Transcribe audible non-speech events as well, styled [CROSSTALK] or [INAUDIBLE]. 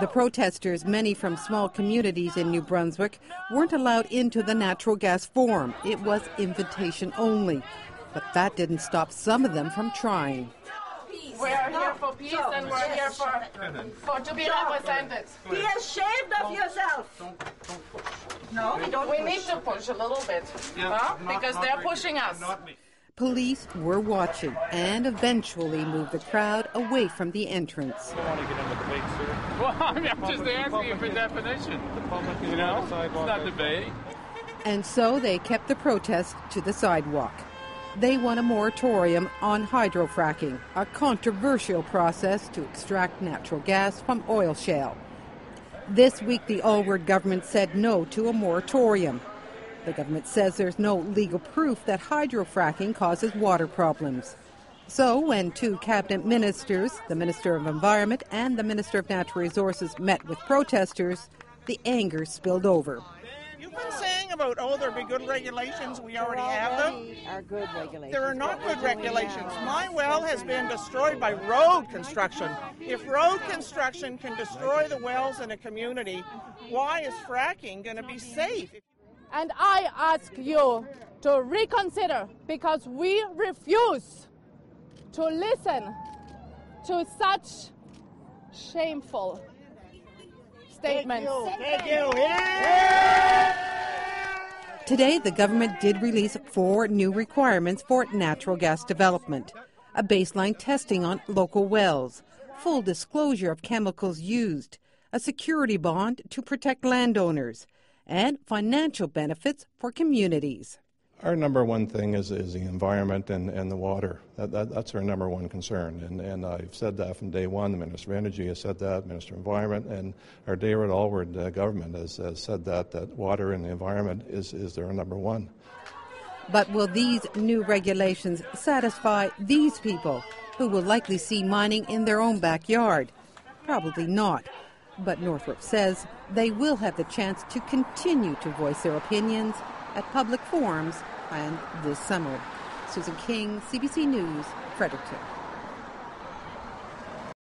The protesters, many from small communities in New Brunswick, weren't allowed into the natural gas forum. It was invitation only. But that didn't stop some of them from trying. We are here for peace and we're here for, for to be represented. Be ashamed of yourself. No, we don't. We need to push a little bit, huh? because they're pushing us. Police were watching and eventually moved the crowd away from the entrance. don't want to get in the debate, sir. [LAUGHS] Well, I mean, I'm just asking you for definition. The public is You know, on it's the sidewalk. not debating. And so they kept the protest to the sidewalk. They want a moratorium on hydrofracking, a controversial process to extract natural gas from oil shale. This week, the Alward government said no to a moratorium. The government says there's no legal proof that hydrofracking causes water problems. So, when two cabinet ministers, the Minister of Environment and the Minister of Natural Resources, met with protesters, the anger spilled over. You've been saying about, oh, there'll be good regulations. We already have them. Are good regulations. There are not good regulations. My well has been destroyed by road construction. If road construction can destroy the wells in a community, why is fracking going to be safe? And I ask you to reconsider because we refuse to listen to such shameful statements. Thank you. Today, the government did release four new requirements for natural gas development. A baseline testing on local wells, full disclosure of chemicals used, a security bond to protect landowners, and financial benefits for communities. Our number one thing is, is the environment and, and the water. That, that, that's our number one concern. And, and I've said that from day one. The Minister of Energy has said that, Minister of Environment, and our David Alward uh, government has, has said that, that water and the environment is, is their number one. But will these new regulations satisfy these people who will likely see mining in their own backyard? Probably not. But Northrup says they will have the chance to continue to voice their opinions at public forums and this summer. Susan King, CBC News, Fredericton.